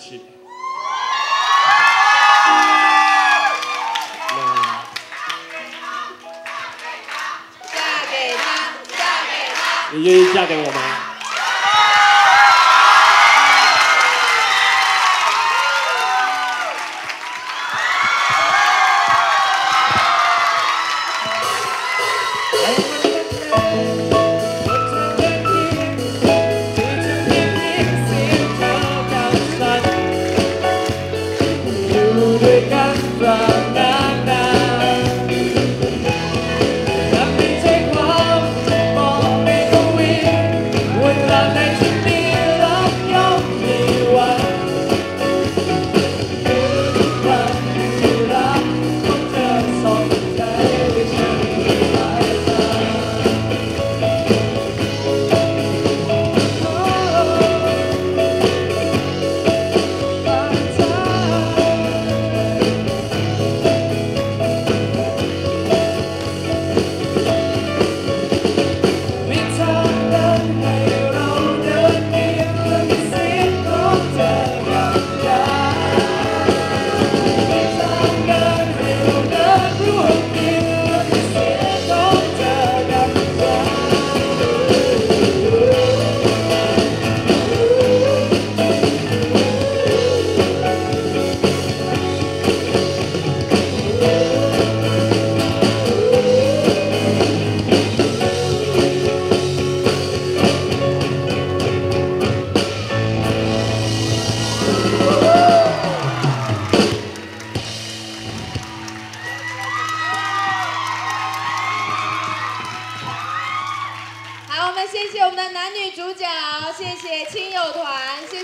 是。嫁给他，嫁给他。你愿意嫁给我吗？they can fly. 谢谢我们的男女主角谢谢亲友团谢